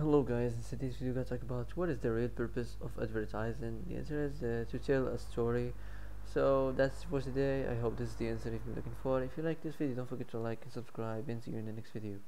Hello guys, in today's video we're gonna talk about what is the real purpose of advertising. The answer is uh, to tell a story. So that's for today. I hope this is the answer if you're looking for. If you like this video, don't forget to like and subscribe and see you in the next video.